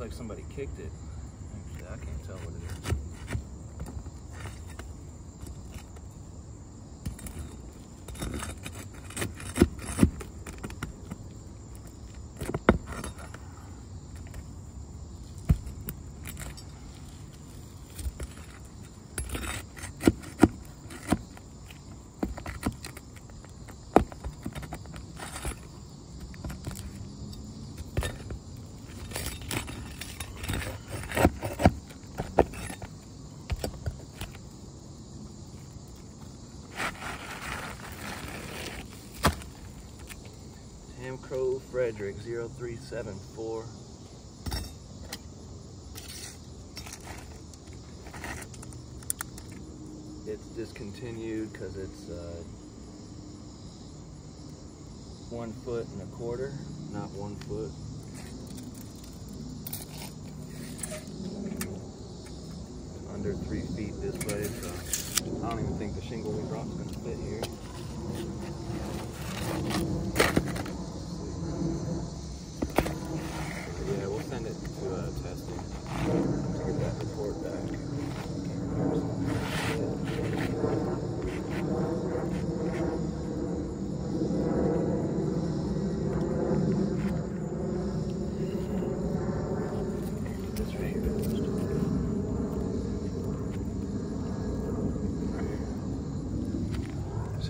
like somebody kicked it. Actually, I can't tell what it is. Crow Frederick 0374. It's discontinued because it's uh, one foot and a quarter, not one foot. Under three feet this way, so I don't even think the shingle we brought is going to fit here.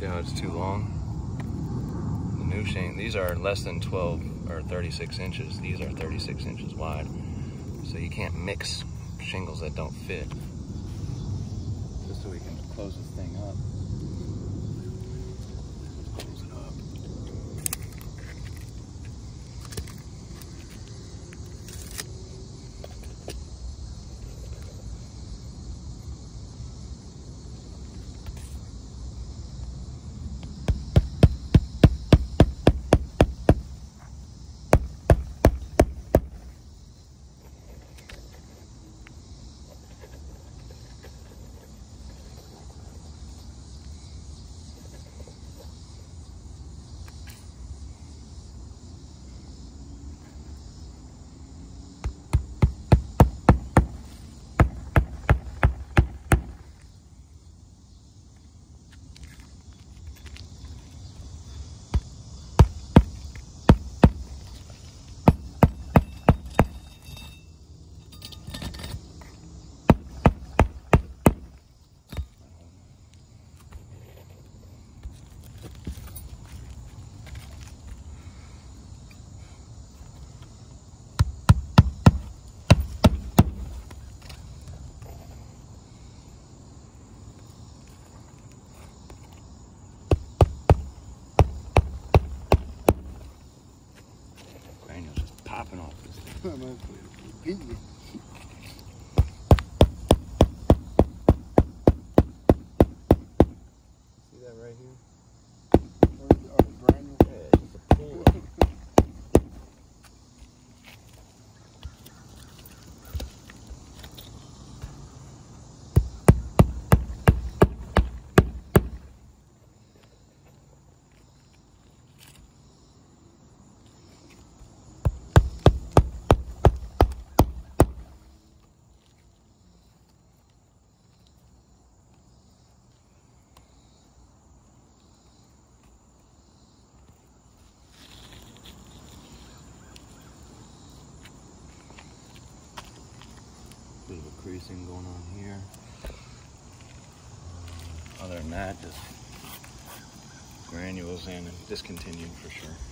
See how it's too long? The new shank, these are less than 12 or 36 inches. These are 36 inches wide. So you can't mix shingles that don't fit. Just so we can close this thing up. Popping off this thing. Going on here. Um, other than that, just granules in and discontinued for sure.